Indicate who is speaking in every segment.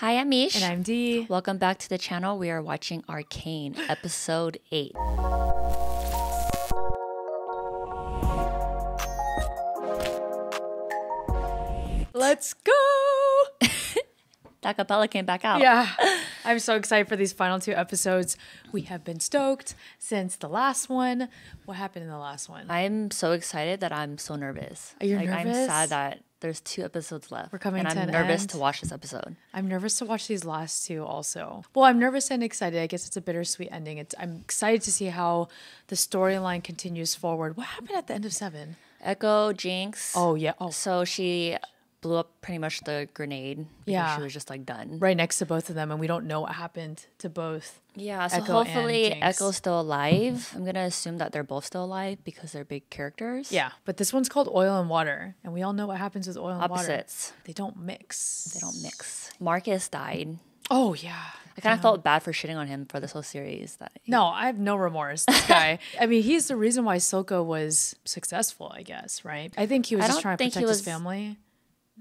Speaker 1: Hi, I'm Meesh.
Speaker 2: And I'm Dee.
Speaker 1: Welcome back to the channel. We are watching Arcane, episode 8.
Speaker 2: Let's go!
Speaker 1: That capella came back out.
Speaker 2: Yeah. I'm so excited for these final two episodes. We have been stoked since the last one. What happened in the last one?
Speaker 1: I'm so excited that I'm so nervous.
Speaker 2: Are you
Speaker 1: like, I'm sad that there's two episodes left.
Speaker 2: We're coming
Speaker 1: and
Speaker 2: to
Speaker 1: I'm nervous
Speaker 2: end.
Speaker 1: to watch this episode.
Speaker 2: I'm nervous to watch these last two also. Well, I'm nervous and excited. I guess it's a bittersweet ending. It's I'm excited to see how the storyline continues forward. What happened at the end of seven?
Speaker 1: Ekko, Jinx.
Speaker 2: Oh yeah. Oh
Speaker 1: So she blew up pretty much the grenade.
Speaker 2: Yeah.
Speaker 1: She was just like done.
Speaker 2: right next to both of them, and we don't know what happened to both.
Speaker 1: Yeah, so
Speaker 2: Ekko
Speaker 1: hopefully Ekko's still alive. I'm gonna assume that they're both still alive because they're big characters.
Speaker 2: Yeah, but this one's called oil and water, and we all know what happens with oil and water.
Speaker 1: Opposites.
Speaker 2: They don't mix.
Speaker 1: They don't mix. Marcus died.
Speaker 2: Oh yeah.
Speaker 1: I kind of felt bad for shitting on him for this whole series. That he-
Speaker 2: No, I have no remorse. This guy. I mean, he's the reason why Silco was successful, I guess, right? I think he was
Speaker 1: I
Speaker 2: just
Speaker 1: don't
Speaker 2: trying to
Speaker 1: think he
Speaker 2: protect his family.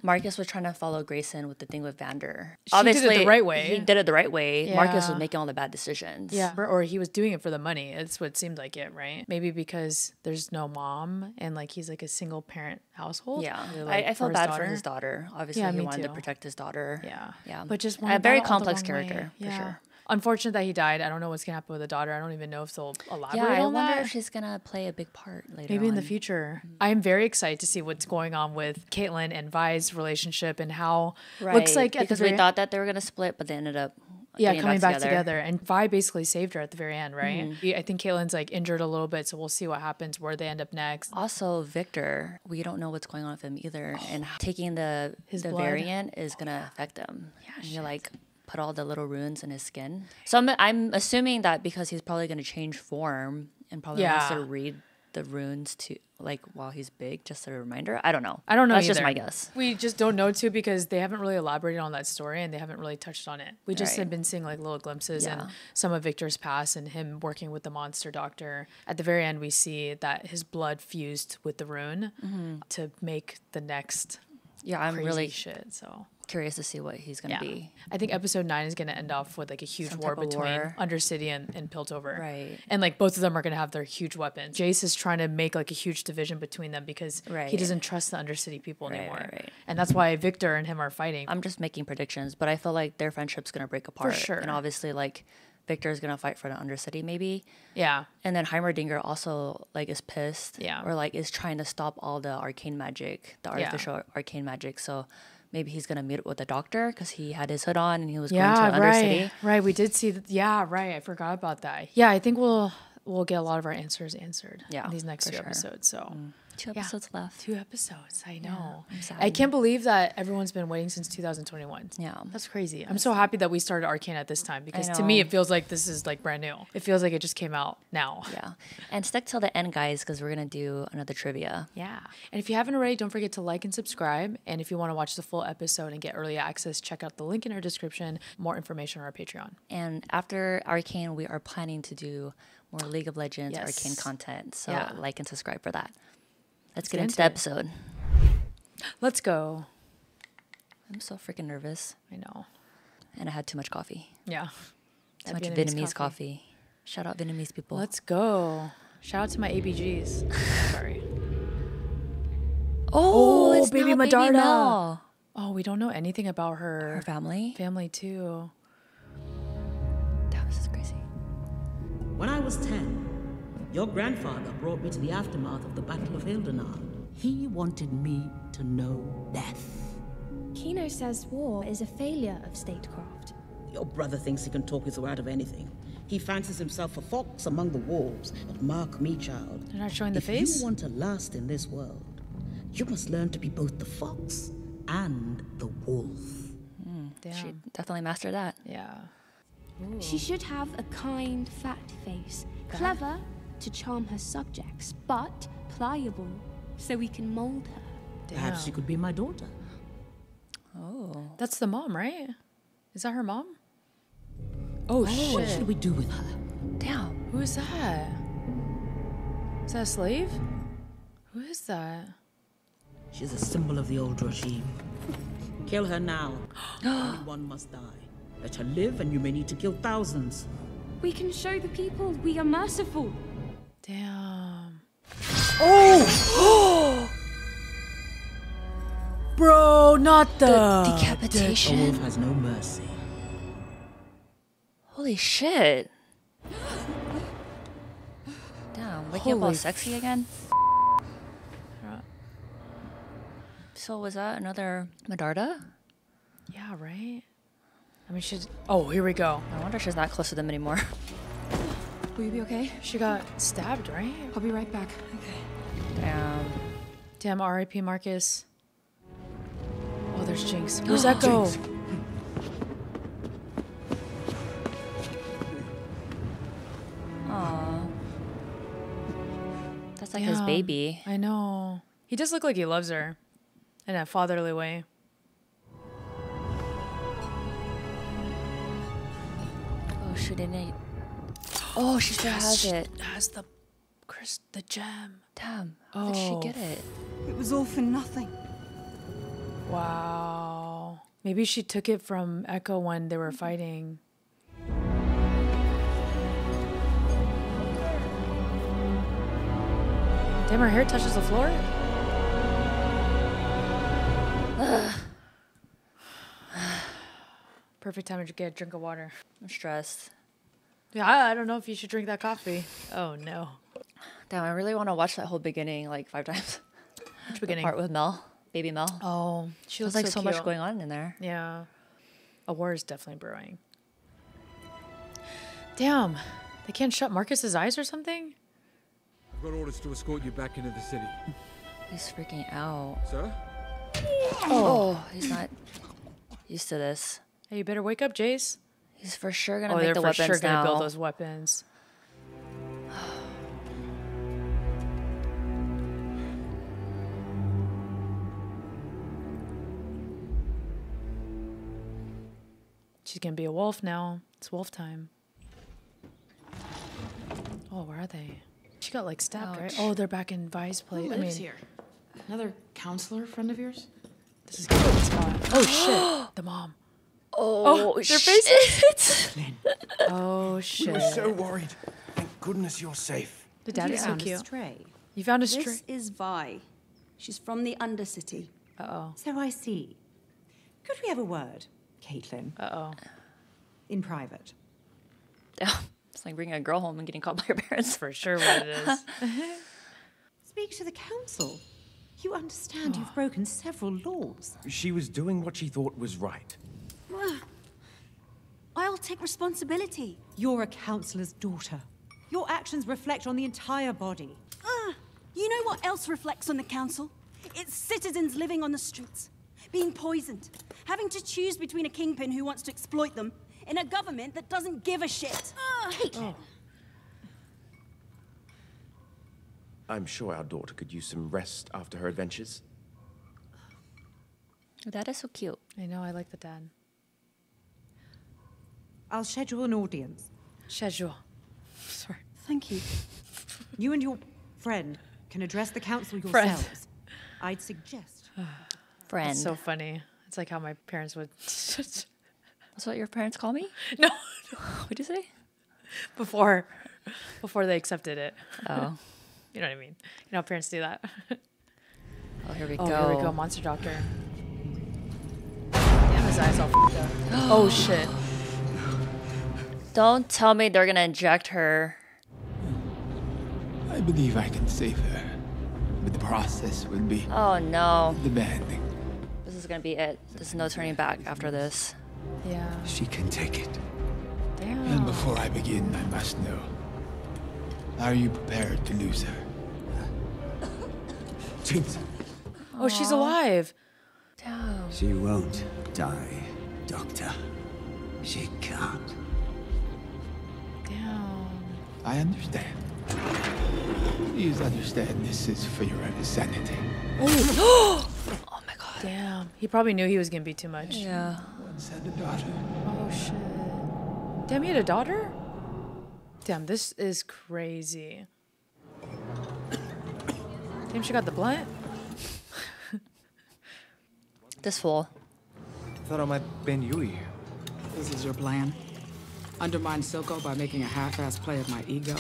Speaker 1: Marcus was trying to follow Grayson with the thing with Vander.
Speaker 2: She did it the right way.
Speaker 1: He did it the right way. Marcus was making all the bad decisions.
Speaker 2: Yeah. Or, or he was doing it for the money. It's what seemed like it, right? Maybe because there's no mom and like he's like a single parent household.
Speaker 1: Yeah,
Speaker 2: Really,
Speaker 1: I,
Speaker 2: like,
Speaker 1: I felt bad
Speaker 2: daughter.
Speaker 1: for his daughter. Obviously,
Speaker 2: Yeah,
Speaker 1: he wanted to protect his daughter.
Speaker 2: Yeah.
Speaker 1: yeah,
Speaker 2: But just
Speaker 1: a very
Speaker 2: about it all the
Speaker 1: complex character
Speaker 2: way.
Speaker 1: for
Speaker 2: Yeah.
Speaker 1: sure.
Speaker 2: Unfortunate that he died. I don't know what's gonna happen with the daughter. I don't even know if they'll elaborate
Speaker 1: Yeah, I
Speaker 2: on
Speaker 1: wonder
Speaker 2: that.
Speaker 1: if she's gonna play a big part later.
Speaker 2: Maybe in the
Speaker 1: on.
Speaker 2: future. I am very excited to see what's going on with Caitlyn and Vi's relationship and how looks
Speaker 1: Right,
Speaker 2: like at
Speaker 1: because
Speaker 2: very,
Speaker 1: we thought that they were gonna split, but they ended up
Speaker 2: yeah coming back together. And Vi basically saved her at the very end, right?
Speaker 1: Mm-hmm.
Speaker 2: I think Caitlyn's like injured a little bit, so we'll see what happens where they end up next.
Speaker 1: Also, Viktor, we don't know what's going on with him either, and taking the
Speaker 2: His
Speaker 1: the
Speaker 2: blood.
Speaker 1: variant is gonna affect him. Yeah, and you like all the little runes in his skin. So I'm I'm assuming that because he's probably gonna change form and probably wants to read the runes to like while he's big, just a reminder. I don't know.
Speaker 2: I don't know.
Speaker 1: That's just my guess.
Speaker 2: We just don't know too because they haven't really elaborated on that story and they haven't really touched on it. We just
Speaker 1: Right.
Speaker 2: have been seeing like little glimpses
Speaker 1: Yeah.
Speaker 2: and some of Viktor's past and him working with the monster doctor. At the very end, we see that his blood fused with the rune mm-hmm. to make the next
Speaker 1: Yeah, I'm really
Speaker 2: shit. So
Speaker 1: curious to see what he's gonna
Speaker 2: yeah,
Speaker 1: be.
Speaker 2: I think episode nine is going to end off with like a huge
Speaker 1: Some
Speaker 2: war between
Speaker 1: war.
Speaker 2: Undercity and, and Piltover.
Speaker 1: Right.
Speaker 2: And like both of them are going to have their huge weapons. Jayce is trying to make like a huge division between them because
Speaker 1: right.
Speaker 2: he doesn't trust the Undercity people
Speaker 1: Right,
Speaker 2: anymore.
Speaker 1: right, right.
Speaker 2: And that's why Viktor and him are fighting.
Speaker 1: I'm just making predictions, but I feel like their friendship's gonna break apart.
Speaker 2: For sure.
Speaker 1: And obviously, like Viktor is gonna fight for the Undercity, maybe.
Speaker 2: yeah.
Speaker 1: And then Heimerdinger also like is pissed,
Speaker 2: Yeah.
Speaker 1: or like is trying to stop all the arcane magic, the
Speaker 2: Yeah.
Speaker 1: artificial arcane magic. So maybe he's gonna meet with the doctor because he had his hood on and he was
Speaker 2: Yeah,
Speaker 1: going to Undercity.
Speaker 2: right. Right. We did see that. Yeah, right. I forgot about that. Yeah, I think we'll we'll get a lot of our answers answered
Speaker 1: Yeah,
Speaker 2: in these next two
Speaker 1: sure.
Speaker 2: episodes. So mm.
Speaker 1: Two
Speaker 2: Yeah.
Speaker 1: episodes left.
Speaker 2: two episodes. I know.
Speaker 1: I'm sad.
Speaker 2: I can't believe that everyone's been waiting since 2021.
Speaker 1: Yeah.
Speaker 2: That's crazy. I'm so happy that we started Arcane at this time because to me it feels like this is like brand new. It feels like it just came out now.
Speaker 1: Yeah, and stick till the end, guys, because we're gonna do another trivia.
Speaker 2: Yeah. And if you haven't already, don't forget to like and subscribe. And if you want to watch the full episode and get early access, check out the link in our description. More information on our Patreon.
Speaker 1: And after Arcane, we are planning to do more League of Legends
Speaker 2: Yes.
Speaker 1: Arcane content. So
Speaker 2: Yeah.
Speaker 1: like and subscribe for that. Let's,
Speaker 2: get
Speaker 1: get, into
Speaker 2: into
Speaker 1: the episode.
Speaker 2: Let's go.
Speaker 1: I'm so freaking nervous,
Speaker 2: I know.
Speaker 1: and I had too much coffee.
Speaker 2: Yeah.
Speaker 1: Too
Speaker 2: That
Speaker 1: much Vietnamese, coffee. Shout out Vietnamese people.
Speaker 2: Let's go. Shout out to my ABGs. Sorry.
Speaker 1: oh,
Speaker 2: Oh,
Speaker 1: it's
Speaker 2: baby
Speaker 1: not
Speaker 2: Medarda.
Speaker 1: Mel.
Speaker 2: Oh, we don't know anything about
Speaker 1: Her
Speaker 2: her
Speaker 1: family.
Speaker 2: family too.
Speaker 1: Damn, this is crazy.
Speaker 3: When I was 10, your grandfather brought me to the aftermath of the Battle of Hildernard. He wanted me to know death.
Speaker 4: Kino says war is a failure of statecraft.
Speaker 3: Your brother thinks he can talk his way out of anything. He fancies himself a fox among the wolves, but mark me, child.
Speaker 2: They're not showing the
Speaker 3: if
Speaker 2: face?
Speaker 3: you want to last in this world, you must learn to be both the fox and the wolf.
Speaker 2: Hmm, damn.
Speaker 1: She definitely mastered that.
Speaker 2: yeah.
Speaker 4: She should have a kind, fat face, clever to charm her subjects, but pliable so we can mold her.
Speaker 3: Perhaps she could be my daughter.
Speaker 1: Oh.
Speaker 2: That's the mom, right? Is that her mom? Oh, oh.
Speaker 3: What
Speaker 2: shit.
Speaker 3: should we do with her?
Speaker 1: Damn.
Speaker 2: Who is that? Is that a slave? Who is that?
Speaker 3: She's a symbol of the old regime. Kill her now. Only one must die. Let her live, and you may need to kill thousands.
Speaker 4: We can show the people we are merciful.
Speaker 2: Damn. Oh! Bro, not the,
Speaker 1: The
Speaker 3: A
Speaker 1: decapitation.
Speaker 3: wolf has no mercy.
Speaker 1: Holy shit. Damn, waking up all
Speaker 2: Holy
Speaker 1: sexy again? So was that another Medarda?
Speaker 2: Yeah, right. I mean, she's. Oh, here we go.
Speaker 1: I wonder if she's not close to them anymore.
Speaker 5: Will you be okay?
Speaker 2: She got stabbed, right?
Speaker 5: I'll be right back. Okay.
Speaker 1: Damn.
Speaker 2: Damn, R.I.P. Marcus. Oh, there's Jinx. Where's Ekko?
Speaker 1: Aw. That's like his baby.
Speaker 2: I know. He does look like he loves her in a fatherly way.
Speaker 1: Oh, she didn't. Oh, she still has
Speaker 2: She
Speaker 1: it.
Speaker 2: Has the, Chris, the gem.
Speaker 1: Damn. How did she
Speaker 2: Oh.
Speaker 1: get it?
Speaker 5: It was all for nothing.
Speaker 2: Wow. Maybe she took it from Ekko when they were fighting. Damn, her hair touches the floor? Perfect time to get a drink of water.
Speaker 1: I'm stressed.
Speaker 2: Yeah, I, I don't know if you should drink that coffee. Oh no.
Speaker 1: Damn, I really want to watch that whole beginning like five times.
Speaker 2: Which beginning?
Speaker 1: Part with Mel, baby Mel.
Speaker 2: Oh, she
Speaker 1: There's
Speaker 2: looks
Speaker 1: like so,
Speaker 2: cute.
Speaker 1: much going on in there.
Speaker 2: Yeah. A war is definitely brewing. Damn. They can't shut Marcus's eyes or something?
Speaker 6: I've got orders to escort you back into the city.
Speaker 1: He's freaking out.
Speaker 6: Sir?
Speaker 1: Oh, he's not used to this.
Speaker 2: Hey, you better wake up, Jayce.
Speaker 1: He's for sure gonna
Speaker 2: Oh,
Speaker 1: make
Speaker 2: they're
Speaker 1: the
Speaker 2: for
Speaker 1: weapons
Speaker 2: sure gonna
Speaker 1: now.
Speaker 2: build those weapons. She's gonna be a wolf now. It's wolf time. Oh, where are they? She got like stabbed, right? Oh, they're back in Vi's place.
Speaker 5: Who
Speaker 2: I mean,
Speaker 5: lives here? Another counselor friend of yours?
Speaker 2: this is gonna spot. Oh shit! The mom.
Speaker 1: Oh,
Speaker 2: their
Speaker 1: shit.
Speaker 2: faces. Oh
Speaker 7: We
Speaker 2: shit!
Speaker 7: were so worried. Thank goodness you're safe.
Speaker 2: The dad is so
Speaker 8: found a
Speaker 2: cute.
Speaker 8: stray.
Speaker 2: You found a stray.
Speaker 8: This is Vi. She's from the Undercity.
Speaker 2: Uh oh.
Speaker 9: So I see. Could we have a word, Caitlyn,
Speaker 2: Uh oh.
Speaker 9: in private?
Speaker 1: It's like bringing a girl home and getting caught by her parents.
Speaker 2: For sure, what it is.
Speaker 9: Speak to the council. You understand you've broken several laws.
Speaker 7: She was doing what she thought was right.
Speaker 8: I'll take responsibility.
Speaker 9: You're a councillor's daughter. Your actions reflect on the entire body.
Speaker 8: Ah, you know what else reflects on the council? It's citizens living on the streets, being poisoned, having to choose between a kingpin who wants to exploit them and a government that doesn't give a shit. Ah.
Speaker 7: I'm sure our daughter could use some rest after her adventures.
Speaker 1: That is so cute.
Speaker 2: I know. I like the dad.
Speaker 9: I'll schedule an audience.
Speaker 2: Schedule. Sorry.
Speaker 8: Thank you.
Speaker 9: You and your friend can address the council
Speaker 2: Friend.
Speaker 9: yourselves. I'd suggest.
Speaker 1: Friend.
Speaker 2: It's so funny. It's like how my parents would.
Speaker 1: That's what your parents call me?
Speaker 2: no,
Speaker 1: What'd you say?
Speaker 2: before, before they accepted it.
Speaker 1: Oh.
Speaker 2: You know what I mean? You know, parents do that.
Speaker 1: Oh, here we
Speaker 2: Oh,
Speaker 1: go.
Speaker 2: here we go, monster doctor. Damn, his eyes all fucked up. oh shit.
Speaker 1: Don't tell me they're gonna inject her.
Speaker 10: I believe I can save her, but the process will be
Speaker 1: Oh no.
Speaker 10: The demanding.
Speaker 1: This is gonna be it. There's no turning back after this.
Speaker 2: Yeah.
Speaker 10: She can take it.
Speaker 2: Damn.
Speaker 10: And before I begin, I must know. Are you prepared to lose her?
Speaker 7: Jinx!
Speaker 2: Oh, she's alive.
Speaker 1: Damn.
Speaker 11: She won't die, Doctor. She can't.
Speaker 2: Damn.
Speaker 10: I understand. Please understand this is for your own sanity.
Speaker 1: Oh my god.
Speaker 2: Damn. He probably knew he was gonna be too much.
Speaker 1: Yeah.
Speaker 10: Once had a daughter.
Speaker 2: Oh shit. Damn, he had a daughter? Damn, this is crazy. Damn, she got the blunt?
Speaker 1: This fool.
Speaker 12: Thought I might bend you here.
Speaker 13: This is your plan? Undermine Silco by making a half-ass play of my ego?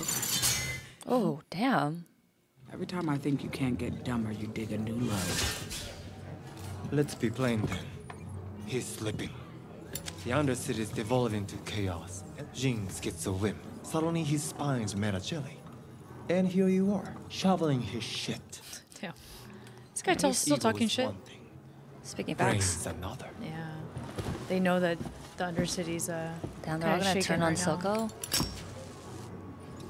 Speaker 1: Oh, damn.
Speaker 13: Every time I think you can't get dumber, you dig a new low.
Speaker 12: Let's be plain then. He's slipping. The Undercity is devolving into chaos. Jinx gets a whim. Suddenly his spine's made of jelly. And here you are, shoveling his shit.
Speaker 2: Damn. This guy tells, still talking shit.
Speaker 12: one thing,
Speaker 1: Speaking
Speaker 12: brains
Speaker 1: facts.
Speaker 12: another.
Speaker 2: Yeah. They know that the Undercity's uh
Speaker 1: Damn, they're all gonna turn on
Speaker 2: right now.
Speaker 1: Silco.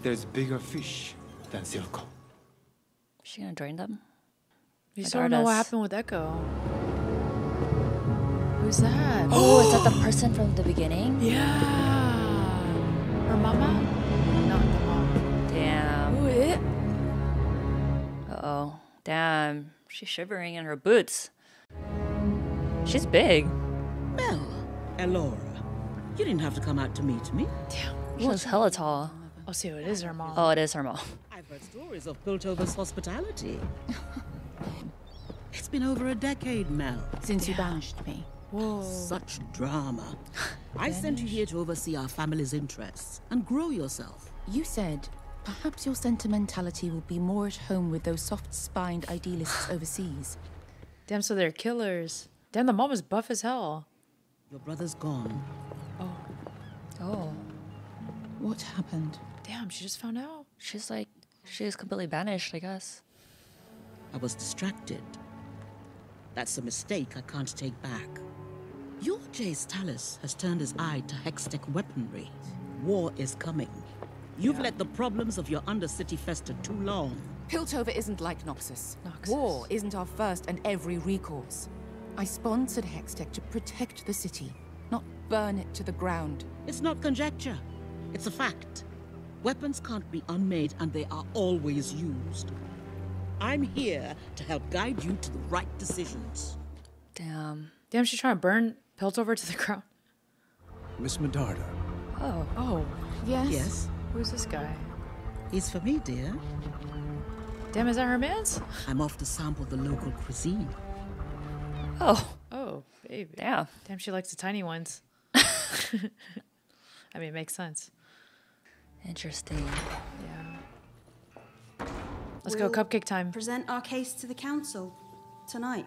Speaker 12: There's bigger fish than Silco.
Speaker 1: Is she gonna join them?
Speaker 2: You
Speaker 1: Like
Speaker 2: still don't know what happened with Ekko. Who's that?
Speaker 1: Oh, is that the person from the beginning?
Speaker 2: Yeah. Her mama? Not the mom.
Speaker 1: Damn.
Speaker 2: Who it?
Speaker 1: Uh oh. Damn. She's shivering in her boots. She's big.
Speaker 3: Mel, Elora, you didn't have to come out to meet me.
Speaker 2: Damn.
Speaker 1: She's hella tall.
Speaker 2: Oh, see, it is her mom.
Speaker 1: Oh, it is her mom.
Speaker 3: I've heard stories of Piltover's hospitality. it's been over a decade, Mel.
Speaker 9: Since you banished me.
Speaker 2: Whoa.
Speaker 3: Such drama. I sent you here to oversee our family's interests and grow yourself.
Speaker 9: You said perhaps your sentimentality will be more at home with those soft-spined idealists overseas.
Speaker 2: Damn, so they're killers. Damn, the mom is buff as hell.
Speaker 3: Your brother's gone.
Speaker 1: Oh. Oh.
Speaker 9: What happened?
Speaker 2: Damn, she just found out.
Speaker 1: She's like, she's completely banished, I guess.
Speaker 3: I was distracted. That's a mistake I can't take back. Your Jayce Talis has turned his eye to Hextech weaponry. War is coming. You've let the problems of your Undercity fester too long.
Speaker 9: Piltover isn't like Noxus.
Speaker 2: Noxus.
Speaker 9: War isn't our first and every recourse. I sponsored Hextech to protect the city, not burn it to the ground.
Speaker 3: It's not conjecture. It's a fact. Weapons can't be unmade and they are always used. I'm here to help guide you to the right decisions.
Speaker 1: Damn.
Speaker 2: Damn, she's trying to burn Piltover to the ground.
Speaker 11: Miss Medarda.
Speaker 1: Oh.
Speaker 2: Oh.
Speaker 9: Yes?
Speaker 3: Yes,
Speaker 2: Who's this guy?
Speaker 3: he's for me, dear.
Speaker 2: Damn, is that her man's?
Speaker 3: I'm off to sample the local cuisine.
Speaker 1: Oh.
Speaker 2: Oh, baby.
Speaker 1: Damn.
Speaker 2: Damn, she likes the tiny ones. I mean, it makes sense.
Speaker 1: Interesting.
Speaker 2: Yeah. Let's go,
Speaker 8: We'll
Speaker 2: cupcake time.
Speaker 8: Present our case to the council tonight.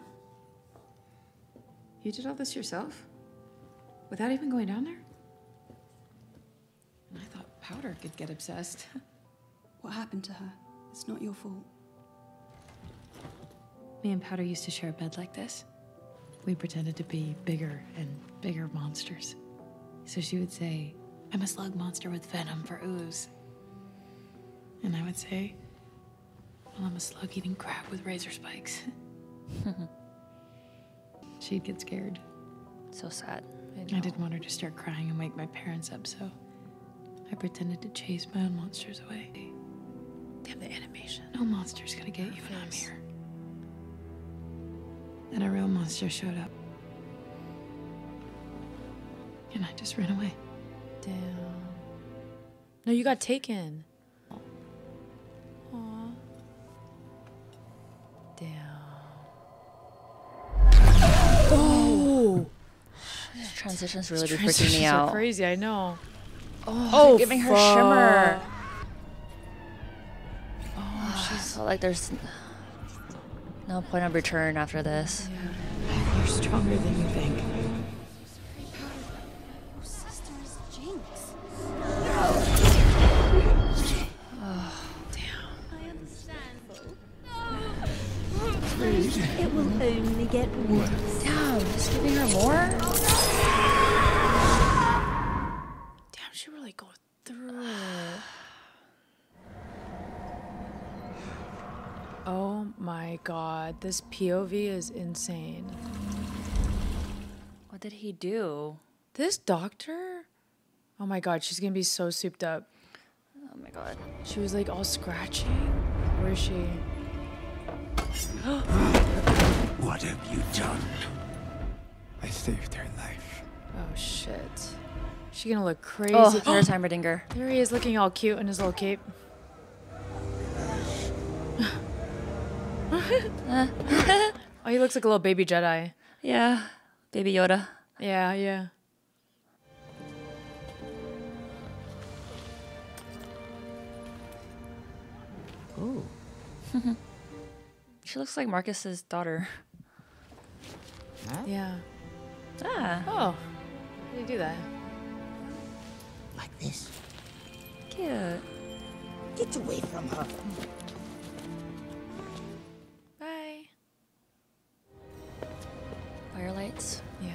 Speaker 5: You did all this yourself? Without even going down there? I thought Powder could get obsessed.
Speaker 8: What happened to her? It's not your fault.
Speaker 5: Me and Powder used to share a bed like this. We pretended to be bigger and bigger monsters. So she would say, I'm a slug monster with venom for ooze. And I would say, Well, I'm a slug eating crab with razor spikes. She'd get scared.
Speaker 1: So sad.
Speaker 5: I didn't want her to start crying and wake my parents up, so I pretended to chase my own monsters away.
Speaker 2: Damn, the animation.
Speaker 5: No monster's gonna get you when I'm here. Then a real monster showed up. And I just ran away.
Speaker 2: Damn. No, you got taken. Aw. Damn. Oh!
Speaker 1: This transition's really be freaking
Speaker 2: Transitions
Speaker 1: me
Speaker 2: are
Speaker 1: out.
Speaker 2: crazy, I know.
Speaker 1: Oh,
Speaker 2: Oh,
Speaker 1: giving her shimmer. Oh, she's so like there's no point of return after this.
Speaker 5: You're stronger than you think.
Speaker 2: This POV is insane.
Speaker 1: What did he do?
Speaker 2: This doctor? Oh my god, she's gonna be so souped up.
Speaker 1: Oh my god.
Speaker 2: She was like all scratchy. Where is she?
Speaker 11: What have you done?
Speaker 10: I saved her life.
Speaker 2: Oh shit. She gonna look oh, crazy.
Speaker 1: Oh, there's Heimerdinger.
Speaker 2: There he is looking all cute in his little cape. oh, he looks like a little baby Jedi.
Speaker 1: Yeah, Baby Yoda.
Speaker 2: Yeah, yeah.
Speaker 3: Oh.
Speaker 1: she looks like Marcus's daughter.
Speaker 2: Yeah.
Speaker 1: Ah.
Speaker 2: Oh. How do you do that?
Speaker 14: Like this.
Speaker 1: Cute.
Speaker 14: Get away from her.
Speaker 1: Firelights.
Speaker 2: Yeah.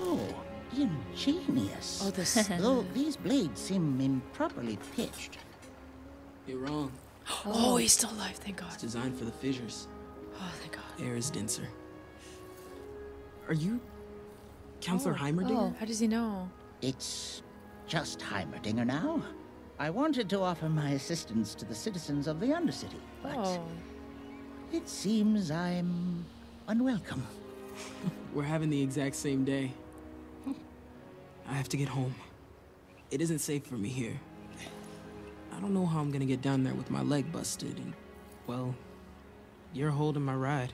Speaker 14: Oh, ingenious.
Speaker 2: Oh, this-
Speaker 14: Though these blades seem improperly pitched.
Speaker 15: You're wrong.
Speaker 2: Oh, he's still alive, thank God.
Speaker 15: It's designed for the fissures.
Speaker 2: Oh, thank God.
Speaker 15: Air is denser. Are you Counselor
Speaker 2: Oh,
Speaker 15: Heimerdinger?
Speaker 2: Oh, how does he know?
Speaker 14: It's just Heimerdinger now. I wanted to offer my assistance to the citizens of the Undercity, but
Speaker 2: Oh.
Speaker 14: it seems I'm unwelcome.
Speaker 15: We're having the exact same day. I have to get home. It isn't safe for me here. I don't know how I'm gonna get down there with my leg busted and, well, you're holding my ride.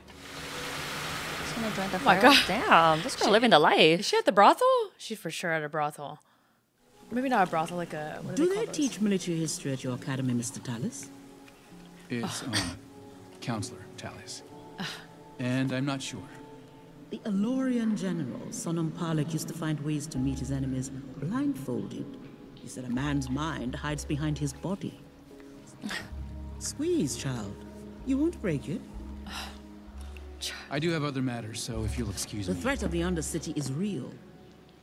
Speaker 1: She's gonna join the
Speaker 2: Oh my
Speaker 1: fire.
Speaker 2: God.
Speaker 1: Damn, this girl living the life.
Speaker 2: Is she at the brothel? She's for sure at a brothel. Maybe not a brothel, like a. What do,
Speaker 3: Do
Speaker 2: they,
Speaker 3: they teach military history at your academy, Mr. Talis?
Speaker 16: It's um, Counselor Talis. And I'm not sure.
Speaker 3: The Elorian general, Sonam Palak, used to find ways to meet his enemies blindfolded. He said a man's mind hides behind his body. Squeeze, child. You won't break it.
Speaker 16: I do have other matters, so if you'll excuse
Speaker 3: The
Speaker 16: me.
Speaker 3: The threat of the Undercity is real.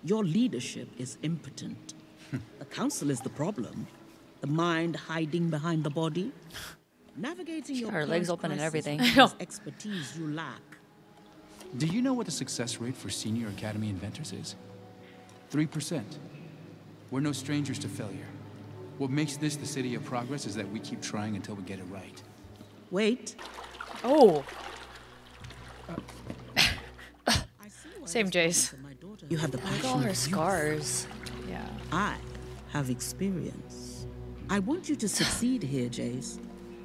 Speaker 3: Your leadership is impotent. the Council is the problem. The mind hiding behind the body. Navigating
Speaker 1: She
Speaker 3: your
Speaker 1: got her legs open and everything.
Speaker 3: expertise you lack.
Speaker 16: Do you know what the success rate for senior academy inventors is? 3%. We're no strangers to failure. What makes this the city of progress is that we keep trying until we get it right.
Speaker 3: Wait.
Speaker 2: Oh. Same Jayce.
Speaker 3: You have the
Speaker 1: Look
Speaker 3: passion
Speaker 1: at all her scars.
Speaker 2: Yeah.
Speaker 3: I have experience. I want you to succeed here, Jayce.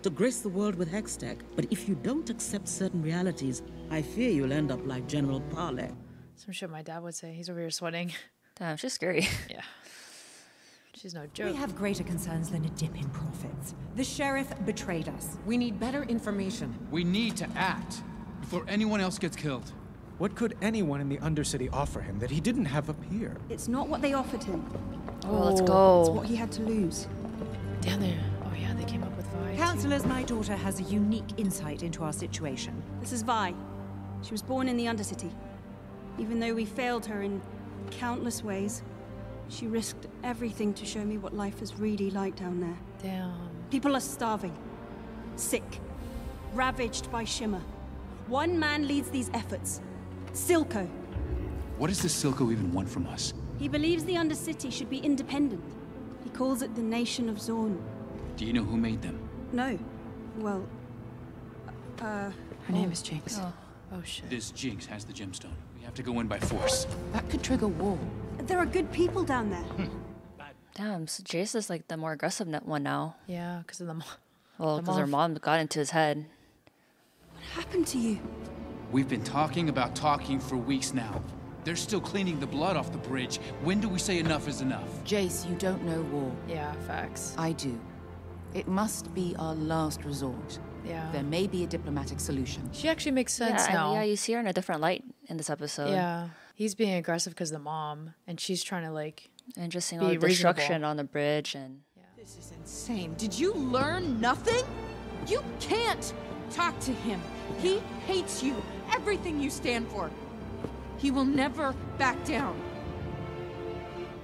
Speaker 3: To grace the world with Hextech. But if you don't accept certain realities, I fear you'll end up like General Parlek.
Speaker 2: Some shit my dad would say. He's over here sweating.
Speaker 1: Damn, she's scary.
Speaker 2: Yeah. She's no joke.
Speaker 17: We have greater concerns than a dip in profits. The sheriff betrayed us.
Speaker 9: We need better information.
Speaker 16: We need to act before anyone else gets killed.
Speaker 18: What could anyone in the Undercity offer him that he didn't have up here?
Speaker 8: It's not what they offered him.
Speaker 1: Oh, let's
Speaker 8: oh,
Speaker 1: go.
Speaker 8: It's what he had to lose.
Speaker 2: Down there. Oh yeah, they came up with Vi.
Speaker 17: Counselors, my daughter has a unique insight into our situation.
Speaker 8: This is Vi. She was born in the Undercity. Even though we failed her in countless ways, she risked everything to show me what life is really like down there.
Speaker 2: Damn.
Speaker 8: People are starving, sick, ravaged by Shimmer. One man leads these efforts Silco.
Speaker 16: What does the Silco even want from us?
Speaker 8: He believes the Undercity should be independent. He calls it the Nation of Zaun.
Speaker 16: Do you know who made them?
Speaker 8: No. Well, uh.
Speaker 5: Her name is Jinx.
Speaker 2: Oh. Oh shit.
Speaker 16: This Jinx has the gemstone. We have to go in by force.
Speaker 9: That could trigger war.
Speaker 8: There are good people down there.
Speaker 1: Damn, so Jayce is like the more aggressive n- one now.
Speaker 2: Yeah, because of the. Mo-
Speaker 1: Well, because her
Speaker 2: mom-
Speaker 1: mom got into his head.
Speaker 8: What happened to you?
Speaker 16: We've been talking about talking for weeks now. They're still cleaning the blood off the bridge. When do we say enough is enough?
Speaker 9: Jayce, you don't know war.
Speaker 2: yeah, facts.
Speaker 9: I do. It must be our last resort.
Speaker 2: Yeah.
Speaker 9: There may be a diplomatic solution.
Speaker 2: She actually makes sense
Speaker 1: yeah,
Speaker 2: now.
Speaker 1: yeah, you see her in a different light in this episode.
Speaker 2: Yeah. He's being aggressive because the mom, and she's trying to like.
Speaker 1: And just seeing
Speaker 2: be
Speaker 1: all the destruction
Speaker 2: reasonable.
Speaker 1: on the bridge and
Speaker 19: This is insane. Did you learn nothing? You can't talk to him. He hates you, everything you stand for. He will never back down.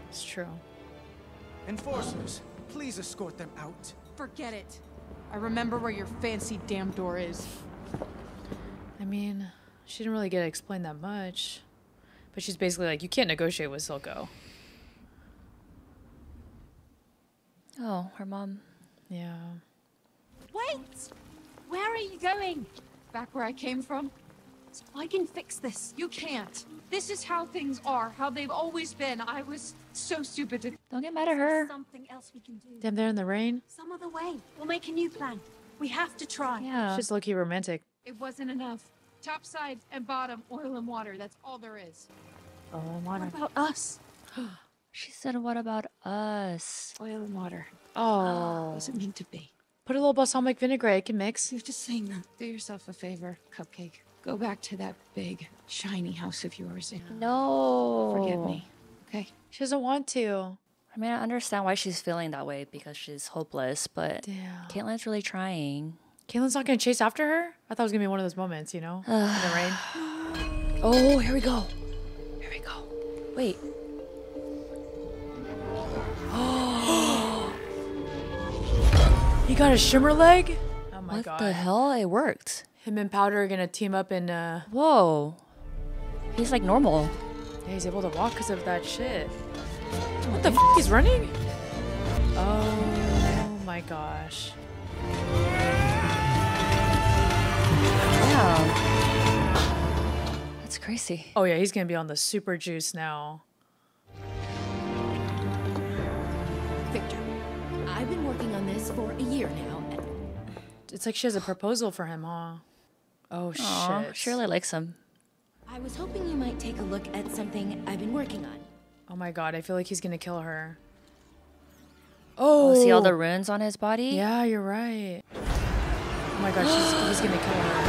Speaker 2: It's true.
Speaker 18: Enforcers, please escort them out.
Speaker 19: Forget it. I remember where your fancy damn door is.
Speaker 2: I mean, she didn't really get to explain that much, but she's basically like, you can't negotiate with Silco.
Speaker 1: Oh, her mom.
Speaker 2: Yeah.
Speaker 19: Wait! Where are you going? Back where I came from? I can fix this. You can't. This is how things are, how they've always been. I was so stupid to.
Speaker 1: Don't get mad at her.
Speaker 8: Something else we can do.
Speaker 2: Damn, they're in the rain.
Speaker 8: Some other way. We'll make a new plan. We have to try.
Speaker 1: Yeah.
Speaker 2: She's key romantic.
Speaker 19: It wasn't enough. Top side and bottom, oil and water. That's all there is.
Speaker 2: Oil and water.
Speaker 19: What about us?
Speaker 1: She said, "What about us?"
Speaker 19: Oil and water.
Speaker 2: Oh.
Speaker 19: Was it meant to be?
Speaker 2: Put a little balsamic vinaigrette. It can mix.
Speaker 19: You're just saying that. Do yourself a favor, Cupcake. Go back to that big, shiny house of yours and
Speaker 1: No.
Speaker 19: forget me. Okay?
Speaker 2: She doesn't want to.
Speaker 1: I mean, I understand why she's feeling that way because she's hopeless, but
Speaker 2: Damn.
Speaker 1: Caitlyn's really trying.
Speaker 2: Caitlyn's not gonna chase after her. I thought it was gonna be one of those moments, you know, in the rain.
Speaker 1: Oh, here we go. Here we go. Wait.
Speaker 2: He got a shimmer leg. Oh my
Speaker 1: what
Speaker 2: god.
Speaker 1: the hell? It worked.
Speaker 2: Him and Powder are gonna team up and uh
Speaker 1: Whoa. He's like normal.
Speaker 2: yeah, he's able to walk because of that shit. What the f he's running? Oh my gosh.
Speaker 1: Yeah. That's crazy.
Speaker 2: Oh yeah, he's gonna be on the super juice now.
Speaker 5: Viktor, I've been working on this for a year now.
Speaker 2: It's like she has a proposal for him, huh? Oh
Speaker 1: Aw,
Speaker 2: shit.
Speaker 1: Shirley likes him.
Speaker 5: I was hoping you might take a look at something I've been working on.
Speaker 2: Oh my god, I feel like he's gonna kill her.
Speaker 1: Oh,
Speaker 2: Oh,
Speaker 1: see all the oh. runes on his body?
Speaker 2: Yeah, you're right. Oh my god, she's, he's gonna kill her.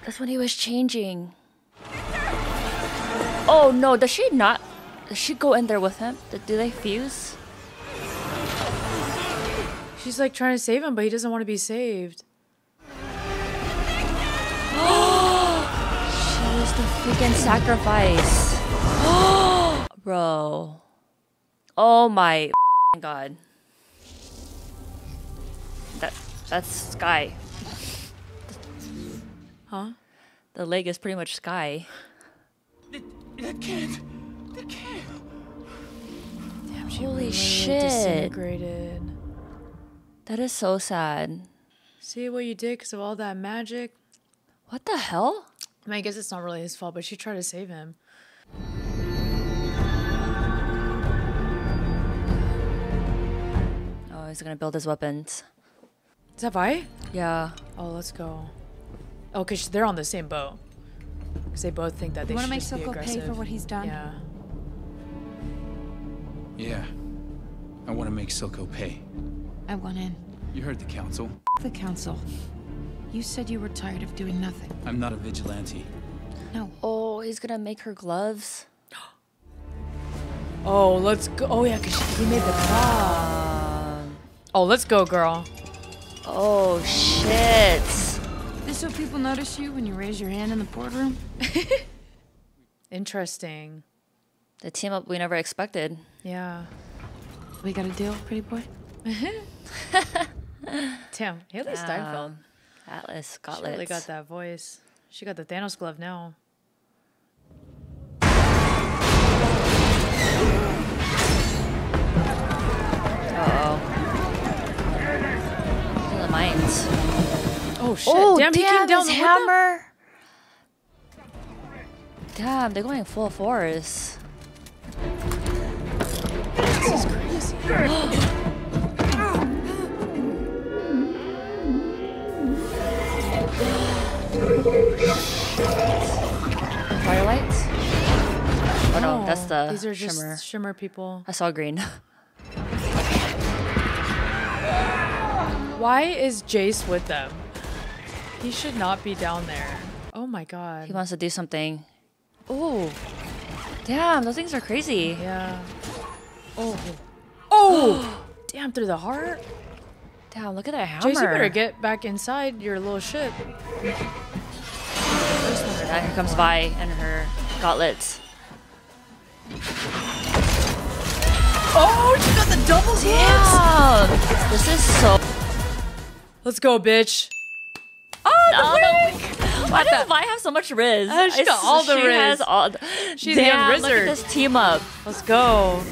Speaker 1: That's when he was changing. Oh no, does she not? Does she go in there with him? Do do they fuse?
Speaker 2: She's like trying to save him, but he doesn't want to be saved.
Speaker 1: Freaking sacrifice. Bro. Oh my god. That that's Sky.
Speaker 2: Huh?
Speaker 1: The leg is pretty much Sky.
Speaker 10: That can't. That can't.
Speaker 2: Damn, she
Speaker 1: Holy
Speaker 2: really
Speaker 1: shit.
Speaker 2: disintegrated.
Speaker 1: That is so sad.
Speaker 2: See what you did because of all that magic?
Speaker 1: What the hell?
Speaker 2: I mean, I guess it's not really his fault, but she tried to save him.
Speaker 1: Oh, he's gonna build his weapons.
Speaker 2: Is that Vi?
Speaker 1: Yeah.
Speaker 2: Oh, let's go. Oh, because they're on the same boat. Because they both think that they
Speaker 4: You
Speaker 2: should
Speaker 4: wanna make
Speaker 2: just be
Speaker 4: Silco pay for what he's done?
Speaker 2: Yeah.
Speaker 16: Yeah. I want to make Silco pay.
Speaker 13: I want in.
Speaker 16: You heard the council.
Speaker 13: The council. You said you were tired of doing nothing.
Speaker 16: I'm not a vigilante.
Speaker 13: No.
Speaker 1: Oh, he's gonna make her gloves.
Speaker 2: Oh, let's go. Oh, yeah, because he made the claw. Oh, let's go, girl.
Speaker 1: Oh shit.
Speaker 13: This so people notice you when you raise your hand in the boardroom?
Speaker 2: Interesting.
Speaker 1: The team up we never expected.
Speaker 2: Yeah.
Speaker 13: We got a deal, pretty boy?
Speaker 2: Damn, Hailee Steinfeld.
Speaker 1: Atlas
Speaker 2: She really got that voice. She got the Thanos glove now.
Speaker 1: Uh-oh. The mines.
Speaker 2: Oh shit!
Speaker 1: Oh,
Speaker 2: damn,
Speaker 1: damn,
Speaker 2: he came down
Speaker 1: his hammer. Damn, they're going full force.
Speaker 2: This is crazy.
Speaker 1: Oh that's the
Speaker 2: These are just
Speaker 1: shimmer.
Speaker 2: shimmer people.
Speaker 1: I saw green.
Speaker 2: Why is Jayce with them? He should not be down there. Oh my god.
Speaker 1: he wants to do something. Oh, damn, those things are crazy.
Speaker 2: Yeah. Oh. Oh! Damn, through the heart?
Speaker 1: Damn, look at that hammer.
Speaker 2: Jayce, you better get back inside your little ship.
Speaker 1: Now here comes Vi and her gauntlets.
Speaker 2: Oh, she got the double
Speaker 1: Damn! This is so.
Speaker 2: Let's go, bitch.
Speaker 1: Oh, the wig! Why does Vi have so much Riz?
Speaker 2: Uh, she
Speaker 1: I
Speaker 2: got all the
Speaker 1: she
Speaker 2: Riz.
Speaker 1: Has all the...
Speaker 2: She's a
Speaker 1: Damn,
Speaker 2: young
Speaker 1: look at this team up.
Speaker 2: Let's go.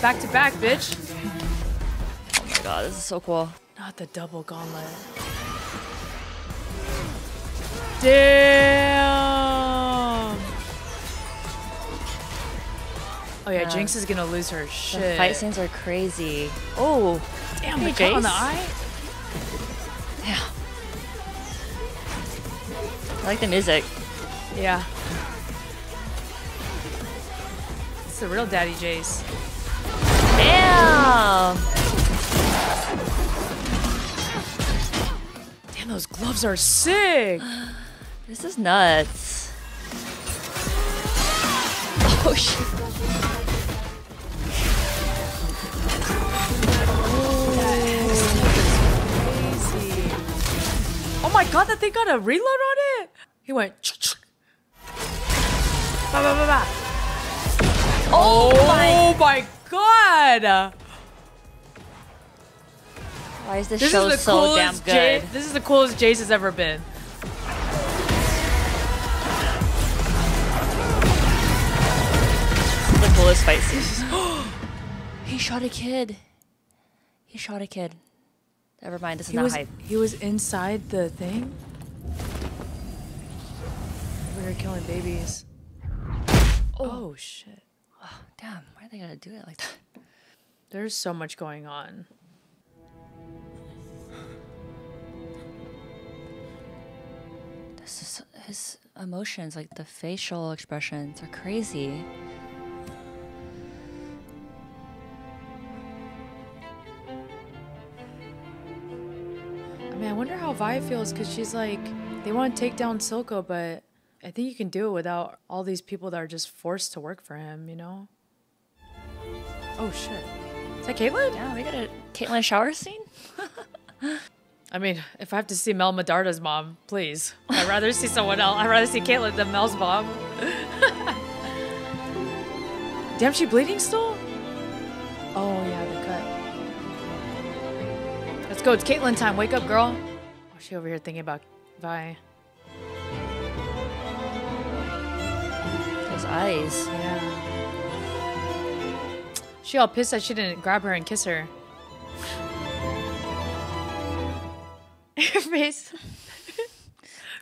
Speaker 2: Back to back, bitch.
Speaker 1: Oh my god, this is so cool.
Speaker 2: Not the double gauntlet. Damn. Oh yeah,
Speaker 1: Yeah.
Speaker 2: Jinx is gonna lose her
Speaker 1: The
Speaker 2: shit.
Speaker 1: fight scenes are crazy. Oh,
Speaker 2: Damn,
Speaker 1: hey,
Speaker 2: the on the eye.
Speaker 1: Yeah. I like the music.
Speaker 2: Yeah. It's the real Daddy Jayce.
Speaker 1: Damn!
Speaker 2: Damn, those gloves are sick.
Speaker 1: This is nuts. Oh shit.
Speaker 2: My god, that thing got a reload on it? He went. Ba, ba, ba, ba. Oh, oh, my, god!
Speaker 1: Why is this,
Speaker 2: This
Speaker 1: show
Speaker 2: is the
Speaker 1: so damn
Speaker 2: coolest
Speaker 1: good?
Speaker 2: Jay- this is the coolest Jayce has ever been.
Speaker 1: the coolest fight scene. he shot a kid. He shot a kid. Never mind, this is
Speaker 2: He
Speaker 1: not
Speaker 2: was,
Speaker 1: hype.
Speaker 2: he was inside the thing? We were killing babies. Oh, oh shit.
Speaker 1: Oh, Damn, why are they gonna do it like that?
Speaker 2: There's so much going on.
Speaker 1: This is his emotions, like the facial expressions, are crazy.
Speaker 2: I mean, I wonder how Vi feels because she's like, they want to take down Silco, but I think you can do it without all these people that are just forced to work for him, you know? Oh, shit. Is that Caitlyn?
Speaker 1: Yeah, we got a Caitlyn shower scene?
Speaker 2: I mean, if I have to see Mel Medarda's mom, please. I'd rather see someone else. I'd rather see Caitlyn than Mel's mom. Damn, she bleeding still? Let's go. It's Caitlyn time. Wake up, girl. Oh, she over here thinking about Vi.
Speaker 1: Those eyes.
Speaker 2: Yeah. She all pissed that she didn't grab her and kiss her. Your face.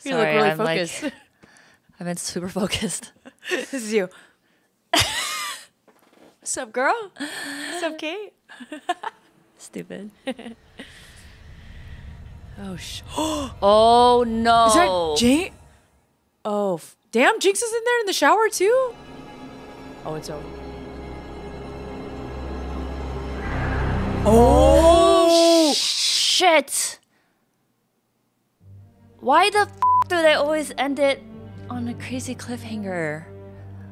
Speaker 2: you look
Speaker 1: Sorry,
Speaker 2: really
Speaker 1: I'm, like-
Speaker 2: focused.
Speaker 1: I've been super focused.
Speaker 2: this is you. What's up, girl? What's up, Kate?
Speaker 1: Stupid.
Speaker 2: Oh sh.
Speaker 1: oh no.
Speaker 2: Is that Jinx? Oh, f- damn! Jinx is in there in the shower too. Oh, it's over.
Speaker 1: Oh shit! Why the f- do they always end it on a crazy cliffhanger?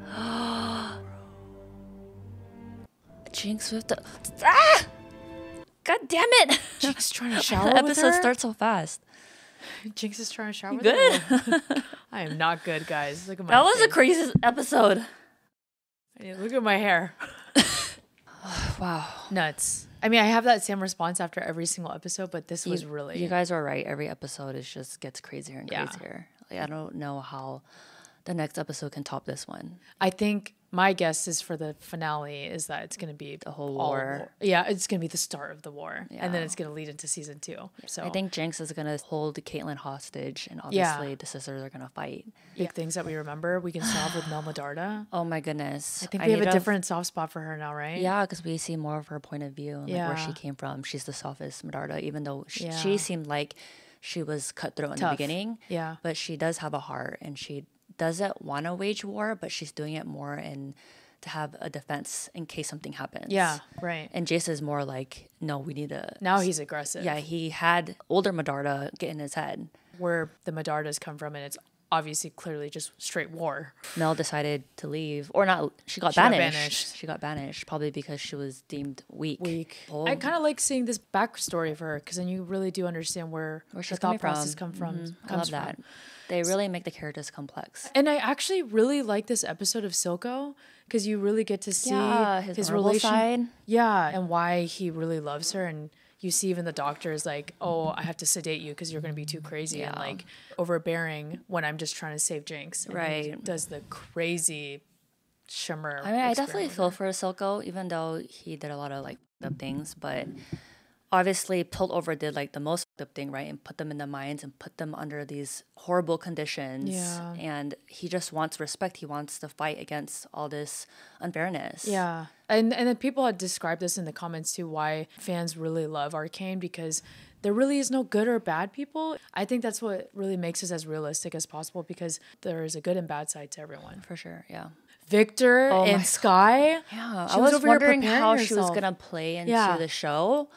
Speaker 1: Jinx with the ah! God damn it!
Speaker 2: Jinx trying to shower
Speaker 1: the episode starts so fast.
Speaker 2: Jinx is trying to shower.
Speaker 1: You good?
Speaker 2: I am not good, guys. Look at my.
Speaker 1: That was the
Speaker 2: face.
Speaker 1: craziest episode.
Speaker 2: Yeah, Look at my hair.
Speaker 1: wow.
Speaker 2: Nuts. I mean, I have that same response after every single episode, but this was really.
Speaker 1: You guys are right. Every episode is just gets crazier and
Speaker 2: Yeah.
Speaker 1: crazier. Like I don't know how the next episode can top this one.
Speaker 2: I think my guess is for the finale is that it's going to be the
Speaker 1: whole
Speaker 2: all
Speaker 1: war.
Speaker 2: Yeah, it's going to be the start of the war, and then it's going to lead into season two. So
Speaker 1: I think Jinx is gonna hold Caitlyn hostage, and obviously Yeah. the sisters are gonna fight.
Speaker 2: big things that we remember we can solve with Mel Medarda.
Speaker 1: Oh my goodness!
Speaker 2: I think we have a
Speaker 1: to-
Speaker 2: different soft spot for her now, right?
Speaker 1: Yeah, because we see more of her point of view and like where she came from. She's the softest Medarda, even though she,
Speaker 2: Yeah.
Speaker 1: she seemed like she was cutthroat in the beginning.
Speaker 2: Yeah.
Speaker 1: but she does have a heart, and she doesn't want to wage war, but she's doing it more in to have a defense in case something happens.
Speaker 2: Yeah, right.
Speaker 1: And Jayce is more like, no, we need to.
Speaker 2: Now he's aggressive.
Speaker 1: Yeah, he had older Medarda get in his head.
Speaker 2: Where the Medardas come from, and it's obviously clearly just straight war.
Speaker 1: Mel decided to leave, or not. She got
Speaker 2: She got
Speaker 1: banished.
Speaker 2: banished.
Speaker 1: She got banished, probably because she was deemed weak.
Speaker 2: Weak.
Speaker 1: Oh,
Speaker 2: I kind of like seeing this backstory of her because then you really do understand where,
Speaker 1: where
Speaker 2: her
Speaker 1: she's
Speaker 2: thought
Speaker 1: from.
Speaker 2: process come from.
Speaker 1: Mhm. I
Speaker 2: comes
Speaker 1: love that.
Speaker 2: from.
Speaker 1: They really make the characters complex.
Speaker 2: And I actually really like this episode of Silco because you really get to see
Speaker 1: Yeah, his
Speaker 2: his relation.
Speaker 1: side.
Speaker 2: Yeah, and why he really loves her. And you see even the doctor is like, "Oh, I have to sedate you because you're going to be too crazy and like overbearing when I'm just trying to save Jinx." And
Speaker 1: Right.
Speaker 2: does the crazy shimmer.
Speaker 1: I mean, I definitely feel for Silco, even though he did a lot of like up things, but obviously Piltover did like the most up thing, right? And put them in the mines and put them under these horrible conditions.
Speaker 2: Yeah.
Speaker 1: And he just wants respect. He wants to fight against all this unfairness.
Speaker 2: Yeah. And and then people had described this in the comments too why fans really love Arcane because there really is no good or bad people. I think that's what really makes us as realistic as possible because there is a good and bad side to everyone.
Speaker 1: For sure, yeah.
Speaker 2: Viktor
Speaker 1: Oh
Speaker 2: and Sky.
Speaker 1: Yeah, I was
Speaker 2: here
Speaker 1: wondering how she was gonna play into
Speaker 2: Yeah.
Speaker 1: the show,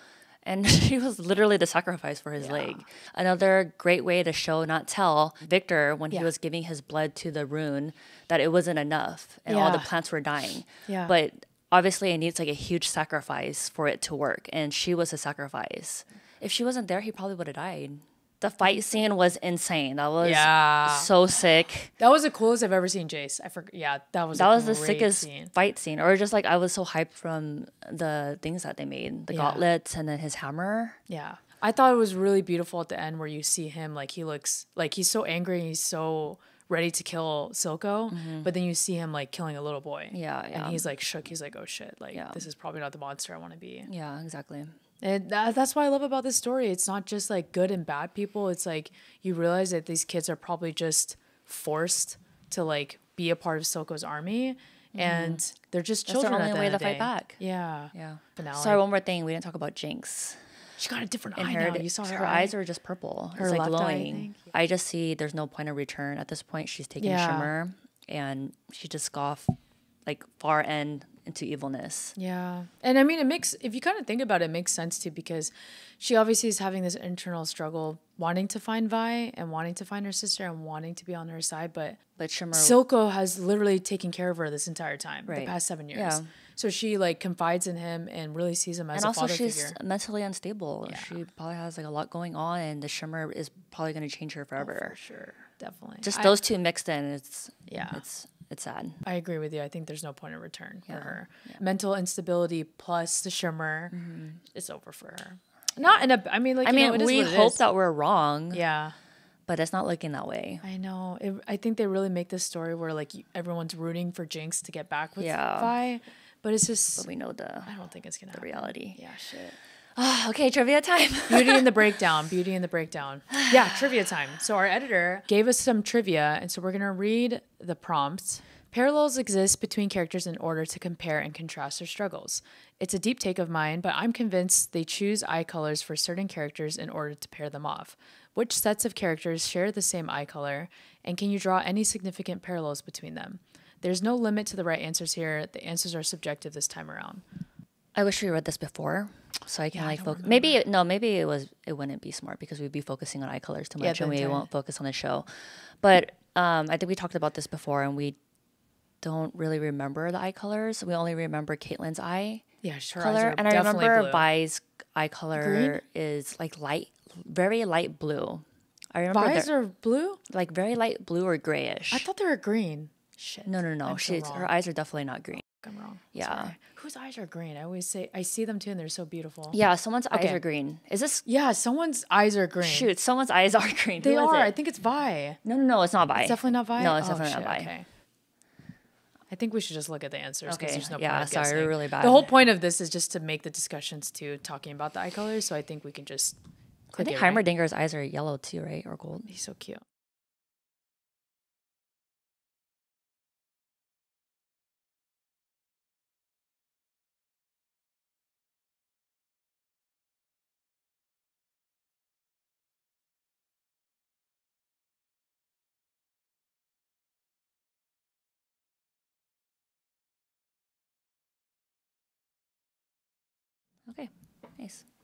Speaker 1: and she was literally the sacrifice for his leg. Another great way to show not tell Viktor when
Speaker 2: Yeah.
Speaker 1: he was giving his blood to the rune that it wasn't enough and all the plants were dying.
Speaker 2: Yeah.
Speaker 1: but obviously it needs like a huge sacrifice for it to work, and she was a sacrifice. If she wasn't there, he probably would have died. The fight scene was insane. That was
Speaker 2: Yeah.
Speaker 1: so sick.
Speaker 2: That was the coolest I've ever seen Jayce. I forgot. Yeah, that was
Speaker 1: that was the sickest
Speaker 2: scene.
Speaker 1: fight scene or just like i was so hyped from the things that they made the
Speaker 2: Yeah.
Speaker 1: gauntlets and then his hammer
Speaker 2: Yeah. I thought it was really beautiful at the end where you see him like he looks like he's so angry and he's so ready to kill Silco, but then you see him like killing a little boy.
Speaker 1: Mm-hmm. Yeah,
Speaker 2: And he's like shook. He's like, oh shit, like this is probably not the monster I want to be.
Speaker 1: yeah exactly
Speaker 2: And that, that's what I love about this story. It's not just like good and bad people. It's like you realize that these kids are probably just forced to like be a part of Silco's army. And they're just
Speaker 1: Mm-hmm. That's
Speaker 2: children.
Speaker 1: their
Speaker 2: at
Speaker 1: only
Speaker 2: the
Speaker 1: way to
Speaker 2: of
Speaker 1: fight
Speaker 2: day.
Speaker 1: back
Speaker 2: Yeah.
Speaker 1: yeah
Speaker 2: Finale.
Speaker 1: sorry one more thing we didn't talk about jinx
Speaker 2: She got a different eye
Speaker 1: her,
Speaker 2: now. You saw her,
Speaker 1: her eyes are just purple
Speaker 2: Her
Speaker 1: it's like
Speaker 2: left eye, I
Speaker 1: glowing. I, just see there's no point of return at this point she's taking
Speaker 2: Yeah.
Speaker 1: shimmer and she just go off like far end into evilness
Speaker 2: Yeah. And I mean, it makes, if you kind of think about it, it makes sense too, because she obviously is having this internal struggle wanting to find Vi and wanting to find her sister and wanting to be on her side. But,
Speaker 1: but Shimmer,
Speaker 2: Silco has literally taken care of her this entire time, the past seven years.
Speaker 1: Yeah.
Speaker 2: So she like confides in him and really sees him as
Speaker 1: and
Speaker 2: a
Speaker 1: also
Speaker 2: father
Speaker 1: she's
Speaker 2: figure.
Speaker 1: mentally unstable she probably has like a lot going on and the shimmer is probably going to change her oh, forever
Speaker 2: Oh, for sure. Definitely.
Speaker 1: just
Speaker 2: I-
Speaker 1: those two mixed in it's
Speaker 2: Yeah.
Speaker 1: it's it's sad
Speaker 2: I agree with you. I think there's no point of return
Speaker 1: Yeah.
Speaker 2: for her. Mental instability plus the shimmer,
Speaker 1: Mm-hmm.
Speaker 2: it's over for her. Not in a, I mean, like,
Speaker 1: i
Speaker 2: you
Speaker 1: mean
Speaker 2: know,
Speaker 1: we hope that we're wrong
Speaker 2: Yeah.
Speaker 1: but it's not looking that way
Speaker 2: I know. It, I think they really make this story where like everyone's rooting for Jinx to get back with
Speaker 1: Yeah.
Speaker 2: Vi, but it's just
Speaker 1: but we know the
Speaker 2: I don't think it's gonna
Speaker 1: the
Speaker 2: happen.
Speaker 1: reality
Speaker 2: Yeah, shit.
Speaker 1: Ah, okay trivia time
Speaker 2: Beauty in the breakdown. Beauty in the breakdown. Yeah, trivia time. So our editor gave us some trivia, and so we're gonna read the prompts. Parallels exist between characters in order to compare and contrast their struggles. It's a deep take of mine, but I'm convinced they choose eye colors for certain characters in order to pair them off. Which sets of characters share the same eye color, and can you draw any significant parallels between them? There's no limit to the right answers here. The answers are subjective this time around.
Speaker 1: I wish we read this before so i can
Speaker 2: Yeah,
Speaker 1: like
Speaker 2: don't
Speaker 1: focus maybe it, no maybe it was it wouldn't be smart because we'd be focusing on eye colors too much
Speaker 2: the
Speaker 1: and we won't focus on the show but um i think we talked about this before and we don't really remember the eye colors we only remember caitlyn's eye
Speaker 2: Yeah, eyes
Speaker 1: color and i remember
Speaker 2: blue.
Speaker 1: vi's eye color is like light very light blue i remember
Speaker 2: Vi's are blue?
Speaker 1: like very light blue or grayish
Speaker 2: I thought they were green. Shit.
Speaker 1: no no no
Speaker 2: I'm so
Speaker 1: she's
Speaker 2: wrong.
Speaker 1: her eyes are definitely not green
Speaker 2: I'm wrong.
Speaker 1: Yeah.
Speaker 2: Sorry. Whose eyes are green? I always say I see them too, and they're so beautiful.
Speaker 1: yeah someone's eyes are green is this
Speaker 2: Yeah, someone's eyes are green.
Speaker 1: shoot someone's eyes are green
Speaker 2: they
Speaker 1: Who
Speaker 2: are. I think it's Vi.
Speaker 1: no no no it's not vi
Speaker 2: It's definitely not Vi.
Speaker 1: no it's
Speaker 2: Oh,
Speaker 1: definitely
Speaker 2: shit,
Speaker 1: not vi
Speaker 2: Okay. I think we should just look at the answers because
Speaker 1: Okay,
Speaker 2: there's no
Speaker 1: yeah,
Speaker 2: point. of
Speaker 1: sorry, really bad.
Speaker 2: The whole point of this is just to make the discussions to talking about the eye colors. So I think we can just.
Speaker 1: I think
Speaker 2: it, right?
Speaker 1: Heimerdinger's eyes are yellow too, right? Or gold.
Speaker 2: He's so cute.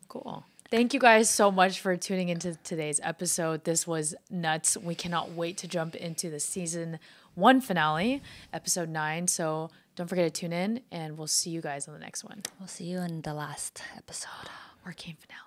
Speaker 2: Cool. Thank you guys so much for tuning into today's episode. This was nuts. We cannot wait to jump into the season one finale, episode nine. So don't forget to tune in, and we'll see you guys on the next one.
Speaker 1: We'll see you in the last episode.
Speaker 2: Arcane finale.